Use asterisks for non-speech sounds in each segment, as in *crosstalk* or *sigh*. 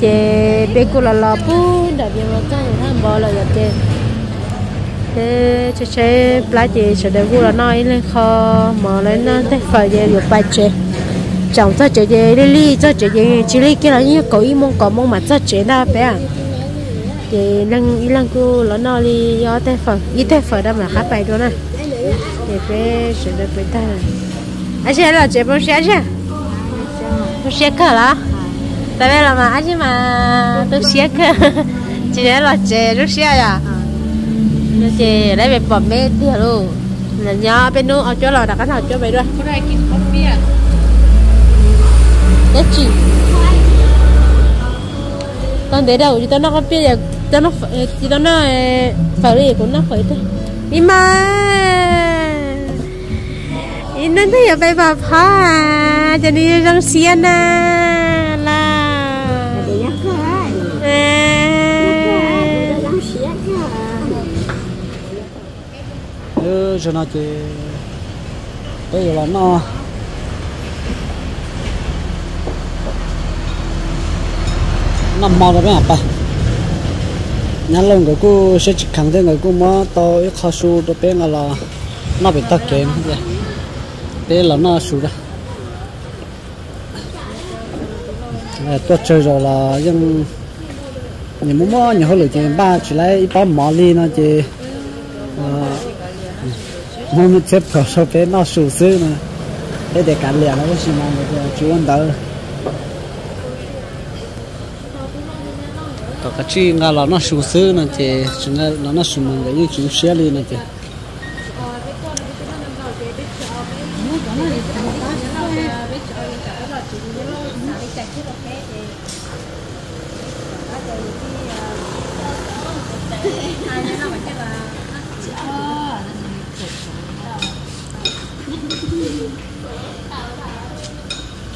chế bé cô là lò bún đặc biệt là cái thằng bò là giờ chế thế chế chế lá chế sẽ để cô là nói lên kho mở lên nó thế phải về được bài chế chồng cho chế chế đi đi cho chế chế chỉ đi cái là như cậu ý mong có mong mà cho chế na bé à. Chế lăng ý lăng cô là nói đi do thế phải ý thế phải đâu mà hát bài đó nè chế bé sẽ được bài ta. Anh sẽ là chế bao xe chứ? Bao xe cả là tại vì là mà chứ mà tôi xé cơ *laughs* chị đấy là chè rất xé à? Nó chè đấy về bỏ mê thiệt luôn? Là nhớ bên nước ở chỗ là đặt cái nào chỗ vậy rồi cái chị. Con để đâu chứ tao nó có biết là tao nó chứ tao nó ờ, phải đi cũng nó phải thôi. Đi mà. Nên thấy ở bên bà phá cho nên răng xiên à cái cho nó chỉ bây giờ là nó nằm mò rồi mấy bà? Nhà lông của cô sẽ chỉ khẳng định người cô mà to ít khó su đó bên là nó bị tắc kén vậy bên là nó su đó. Dạ, tôi chơi rồi là nhưng nhiều mua nhiều hơn lựa chọn ba chỉ lấy ba mỏ đi nó chỉ nó mới chết vào sau thế nó sụt xứ mà. Để để cản liền nó có gì mà người chú anh đỡ có cái chi ngà là nó sụt xứ nó chỉ chúng nó nó sụt mình cái chú xé đi nó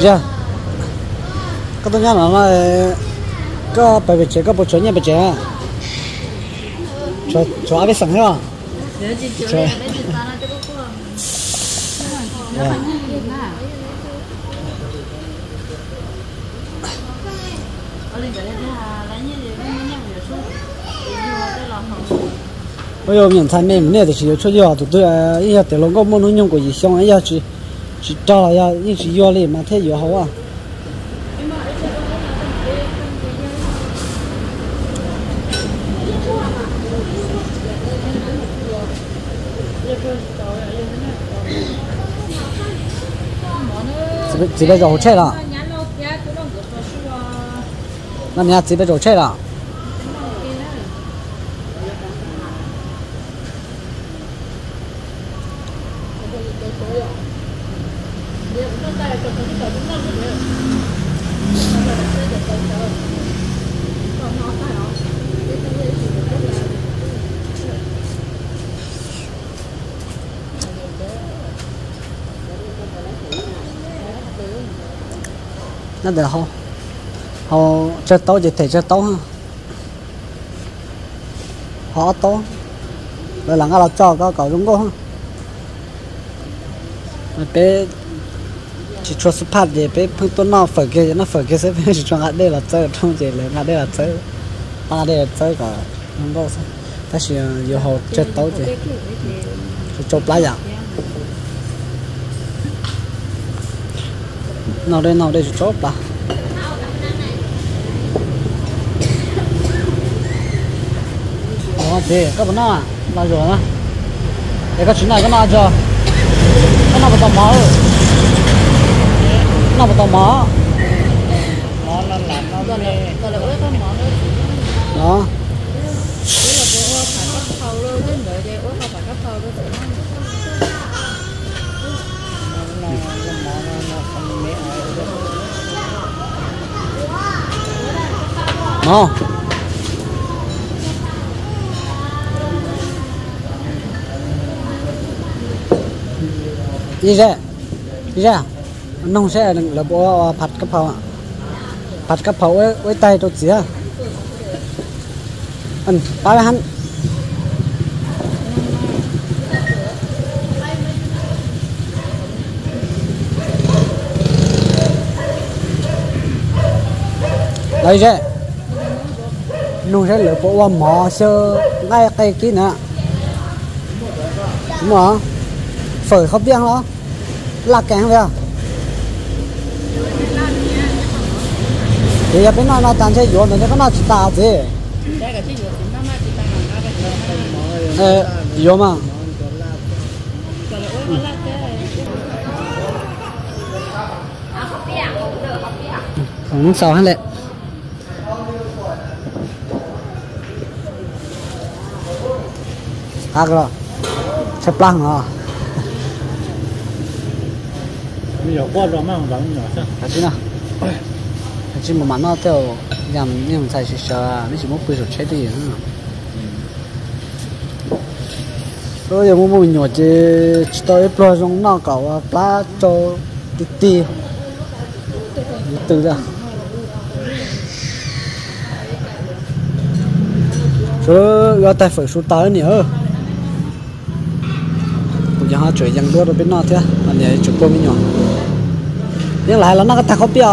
dạ. Cái tôi nhớ là nó có bài về chế có bộ chuẩn nhà bài chế cho cho ai biết sẵn hết à cho. Dạ. Bây giờ mình thay mình này thì chỉ cho giờ tụi tôi à giờ để lòng có muốn nó nhung của gì xong giờ chỉ 去到了要一直约嘞，明，太约好啊。这边这边找车了，那你看这边找车了。nó được không? Họ cho tốt thì thể cho tốt ha. Họ tốt, rồi là ngao cho có cậu đúng không bé chỉ cho số phát gì bé phương tuấn nó phải kia nó phải kia sẽ bé chỉ cho ngã đây là chơi trong gì là ngã đây là chơi. Ba đây là chơi cả đúng không? Ta chỉ ờ, yêu họ cho tốt gì cho chụp lại dạng nào đây nào đây chỉ chốt đó thế các bạn nào là rồi á để các chuyện này cái nào cho cái nào nào làm nó nó này nó là ớt nó mỏ nó đó ngon đi ra. Đi ra. Nông sẽ là bộ phạt cấp phao ạ. Phạt cấp phao ấy với tay tôi chỉ ăn ba là hắn. Đây ra nung sẽ lựa bộ mỏ sơ ngay cây kia nè đúng không phở không biết đó là kén vậy thì bên nào nó tan sẽ yếu nó có nó chỉ ta gì ờ yếu mà không sao hết lệ à rồi. Sắp lăng à bây giờ qua rồi mà không vẫn nhỏ sao à chứ nào? À chứ mà mà nó theo nhầm nhầm sai sự sợ nó chỉ muốn quy rồi chết đi nữa rồi giờ muốn muốn nhỏ chứ chỉ tới pro trong nó cậu plá cho tí tí. Từ ra. Rồi giờ tay phải số tới nữa bây giờ họ chuyển dần đua rồi bên nọ thế? Anh ấy chụp qua bên nhỏ nhưng lại là nó có thằng không biết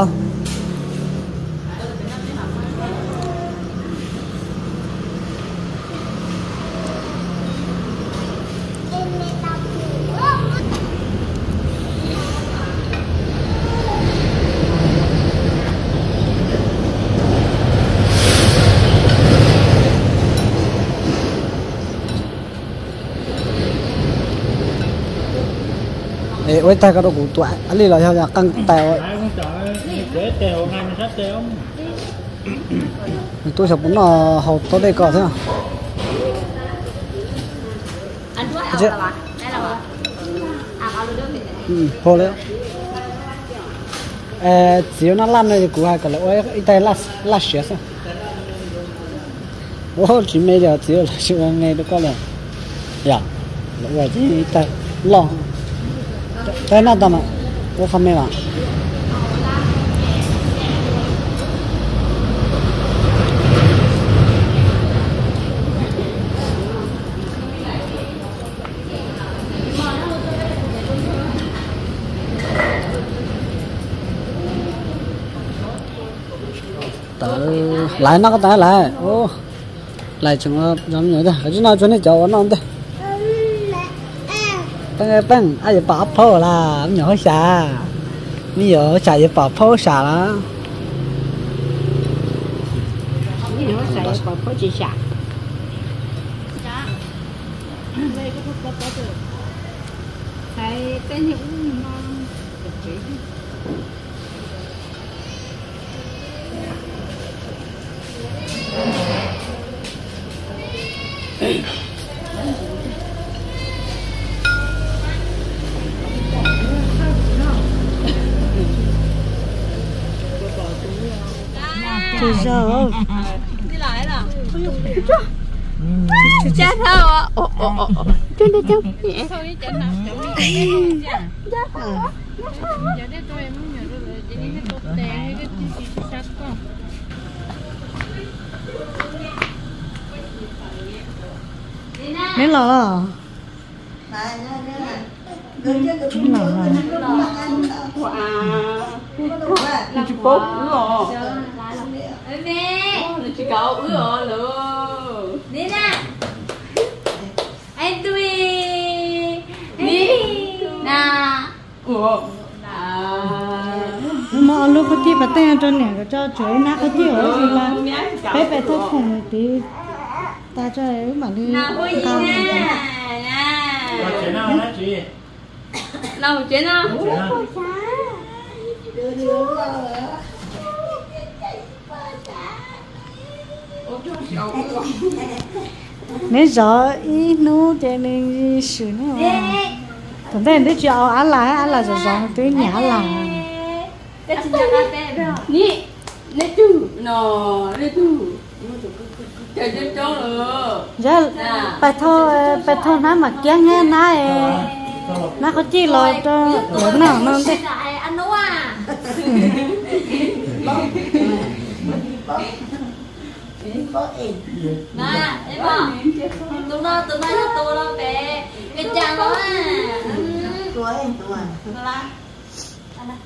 ôi tay cái đó cũng tuổi. Anh đi là theo nhà căng để tèo tôi sắp cũng là tới đây có thế nào anh ở là là à được ừ thôi đấy. Ê chỉ nó lăn này cũng hay cả là ôi ít tay lát lát xé sao ô chỉ mấy giờ chỉ là là ngày đó có là dạ. Là ôi chỉ ít tay lo tay nó tao mà ô không mấy mà tớ lại nó có tay lại. Ô lại chúng nó giống như thế chứ nó cho nên cháu nó không thế băng băng ai bảo phô là nhỏ xà. Bây giờ xà giờ bảo phô xà là như nó sẽ có có chỉ sạc cái cái những ngon *laughs* thì giờ đi lại là cha thao à ồ ồ ồ chân đi chân thôi chẳng nào chẳng đi giờ đây tôi em muốn nhớ rồi giờ đi cái cột tè hay cái gì sắc con mấy lò chúng lò là chị bố ủa mẹ. Chị cậu ủa luôn đi nè. Anh tui. Đi. Nè. Ủa? Mà lúc cái gì mà tên cho nè cho chuối nát cái gì ở gì là bé bé thất khủng thì ta cho ấy mà đi có cao nè nè. Có chuyện nào đấy chị? Nào chuyện nào nếu giờ ý nu thì nên xử nữa thằng tên để cho ăn lại ăn lại rồi rồi tới nhà là. Nào cái nè nè chú nó đi tu nữa giờ bài thơ bài thơ nó mà kia nghe nó nó có chi lo cho lớn nào nó thế lại anh đúng à nè em bảo tụi nó tụi nó cho tụi nó bé. Cái chàng đó à. tuổi tuổi Nó là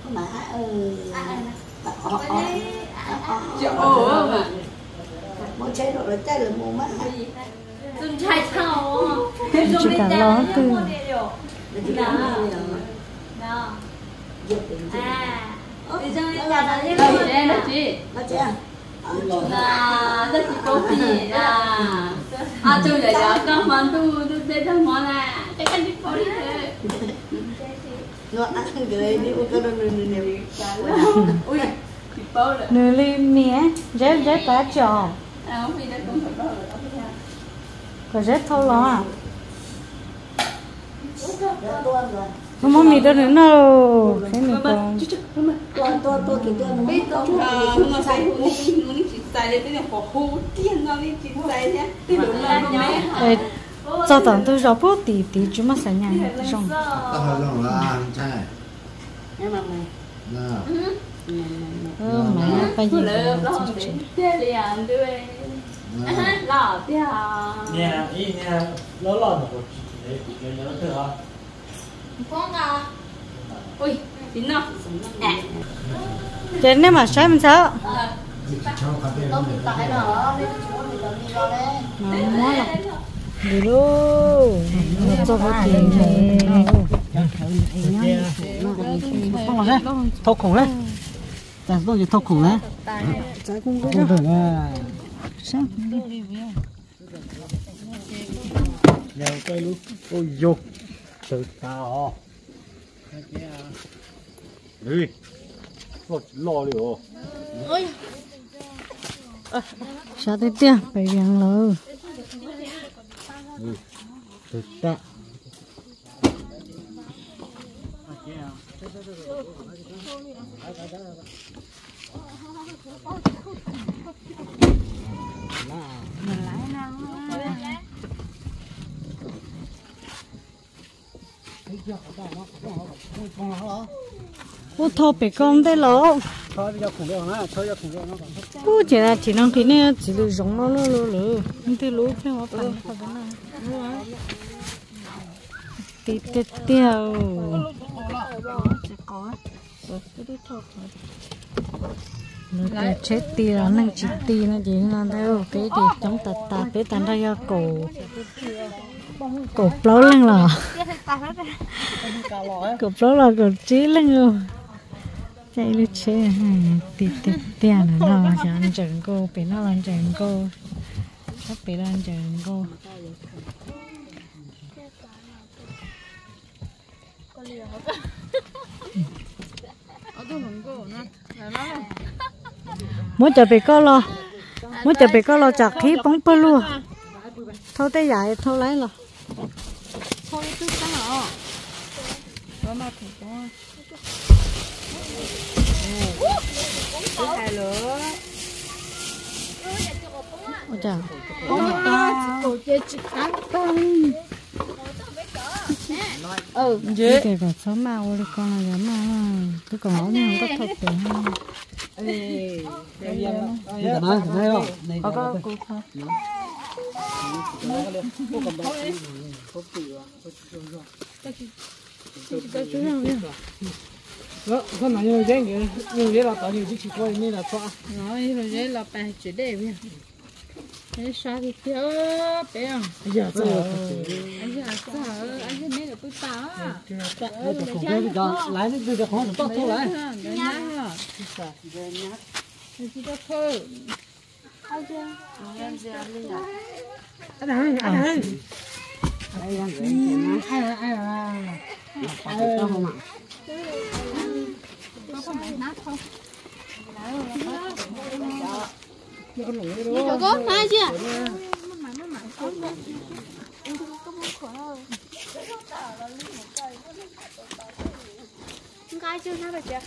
mà ừ ờ ờ chỗ mà mỗi chế độ là chế là mù mắt Tôi trai sao? Chỉ cả từ Đó Đó À. Nhà đó đi Đây. Là chị. Nó chế là rất là có gì là à tôi lại đó con món tu tu đây thằng món là cái cái đi đi thôi nó ăn cái đi ô tô nó nó ui bỏ rồi. Nửa ly mía dễ dễ tá trò à không bị đây cũng phải bỏ rồi có dễ thâu lo à không mì đâu nữa đâu thế mình còn tôi tôi tôi kiểu tôi nó biết tôi không? mà sai không không đi chỉ sai tới là bỏ hú tiền nó đi chỉ sai nhé đúng là nhé cho tận tôi rõ bố tí tí chú mà sẽ nhảy xong tao hơi lòng là trai? Nhưng mà mày. Nè ơ mẹ bây giờ lo chị đến thế liền đưa lọ tiền nè ý nè nó lo được thế nếu mà sai mình phê nó đấy là đi nó cho tiền là thế thâu khủng đấy. Tại sao? Chỉ thâu khủng đấy trái cũng được à. Sao đeo cây luôn ôi vô từ tao đi. Lo lo liệu sao thế tiền phải rằng lỡ. Từ ta ô thô bị con đấy lỗ thôi bây giờ khủng được nó thôi giờ khủng được nó còn ô chị là chị năng cái này chị được giống nó lỗ lỗ lỗ nhưng thế lỗ cái mà phải phải cái nào tí tí tiêu nó để chết tì là năng chết tì nó chỉ là theo cái gì chống tạt tạt cái tàn ra cổ cột lấu lên lò. Cột lấu lò cột chí lên luôn. Chạy đi chơi tì tì tiền là nó là chẳng chẳng cô, bị nó làm chẳng cô. Sắp bị làm chẳng cô. Muốn chờ bị có lo. Muốn chờ bị có lo chặt khí bóng bơ luôn thôi tới dài thôi lấy rồi lo Ôi trời. Ừ, cái còn sớm mà ôi con là dám mà cái còn ống không có thật tiền ha. bây giờ nói thấy không này Có có cô không? Đó con nào như thế như như thế là tạo nhiều chỉ coi như là xoa nói như thế là bài chỉ để vậy. thế sao thì thiếu bé à bây giờ sao anh giờ sao anh giờ mấy cái bữa tao à đây là khủng cái lái nó đưa cho khó nó tốt thôi lại nhá hả chỉ có thơ anh này anh này đây là cái nó ai là ai là phải được không ạ? Chỗ có hai chưa? Cái chưa hai bà chưa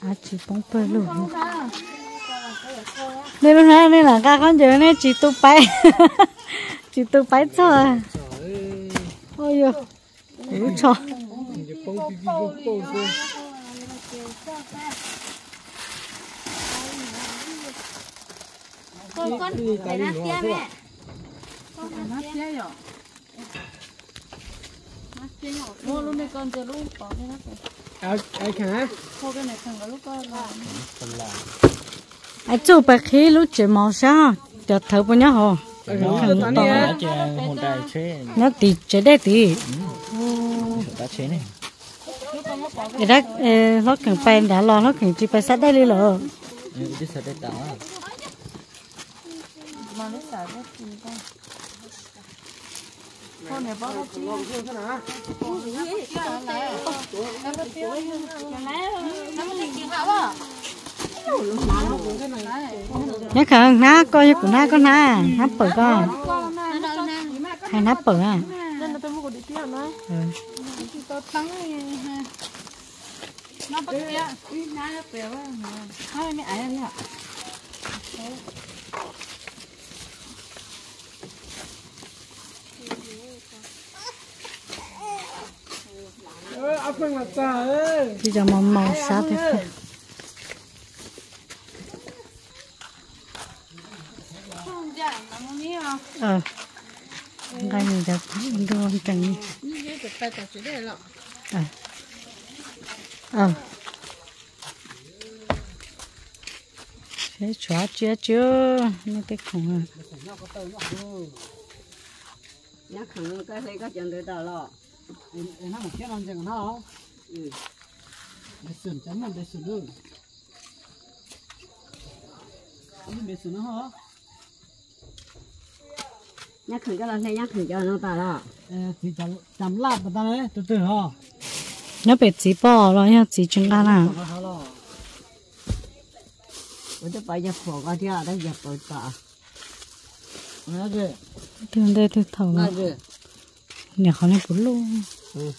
à chỉ bông bơ luôn lúc này đây là các con nhớ này chỉ tu bay. *laughs* Chỉ tu bay thôi ôi yo ủa cho con con để nát tia mẹ. Nát rồi nát tia nhỏ mua luôn này con chờ luôn bỏ cái nát này ai ai khá thôi cái này thằng nó lúc con là ai chụp bạc khí lúc chỉ màu sao cho thở bao nhiêu hồ nó tán hồn đại chế nó tì chế đấy tì đã chế này để đó nó cần phải đã lo nó cần chỉ phải sát đây đi rồi nhưng sát đây tao mà nó sát rất gì con con này bao nhiêu nhớ khờ ná coi của ná con ná nắp bự con hay nắp bự à nó bắt tia nó nó béo á nó mới ai ăn ơ áp phương là cha ơi bây giờ màu màu sát thế phải không ờ ngay mình được đưa ông chẳng như ờ ờ thế chóa chưa chưa nó cái khủng à nhắc khẳng cái thấy cái chân đấy ta lo 에나 먹게 남자가 나. 예. 몇순 잠만 몇순은. 이게 몇순은 하? nhá khử cho nó thế nhá khử cho nó ta đó thì chấm chấm lạp ta đấy từ từ ho nó bị chỉ bỏ rồi nhá chỉ chúng ta là bây giờ bây giờ khổ tôi cả nó thầu nó nhà khó này cũng luôn. Ừ.